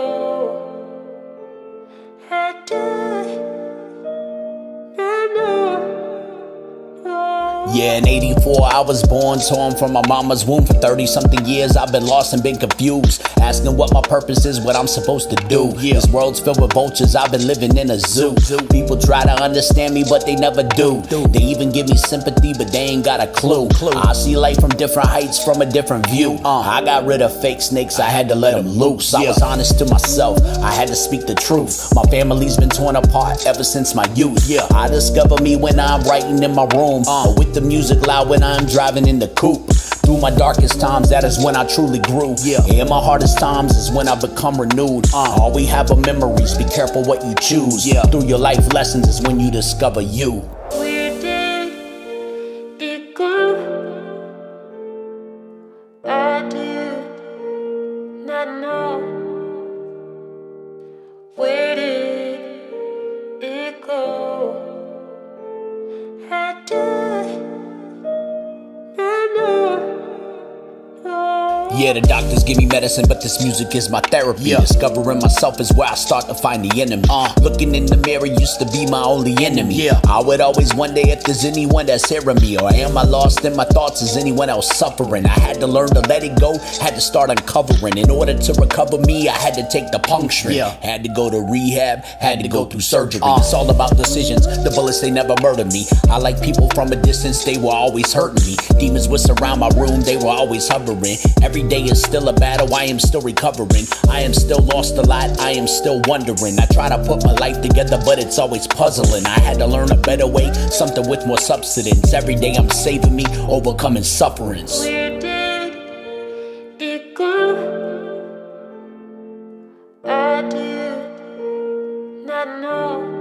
Oh. Yeah, in 84 I was born, torn from my mama's womb for 30 something years. I've been lost and been confused, asking what my purpose is, what I'm supposed to do. Yeah. This world's filled with vultures, I've been living in a zoo. People try to understand me, but they never do. They even give me sympathy, but they ain't got a clue. I see life from different heights, from a different view. Uh, I got rid of fake snakes, I had to let them loose. I was honest to myself, I had to speak the truth. My family's been torn apart ever since my youth. Yeah. I discover me when I'm writing in my room, uh, with the music loud when I'm driving in the coupe. Through my darkest times, that is when I truly grew. Yeah. In my hardest times is when I become renewed. Uh, all we have are memories. Be careful what you choose. Yeah. Through your life lessons is when you discover you. Where did it go? Yeah, the doctors give me medicine, but this music is my therapy. Yeah. Discovering myself is where I start to find the enemy. Uh, looking in the mirror used to be my only enemy. Yeah. I would always wonder if there's anyone that's hearing me, or am I lost in my thoughts? Is anyone else suffering? I had to learn to let it go, had to start uncovering. In order to recover me, I had to take the puncturing. Yeah. Had to go to rehab, had to go through surgery. It's all about decisions. The bullets, they never murdered me. I like people from a distance, they were always hurting me. Demons would surround my room, they were always hovering. Every day is still a battle, I am still recovering. I am still lost a lot, I am still wondering. I try to put my life together, but it's always puzzling. I had to learn a better way, something with more substance. Every day I'm saving me, overcoming sufferings. Where did it go? I do not know.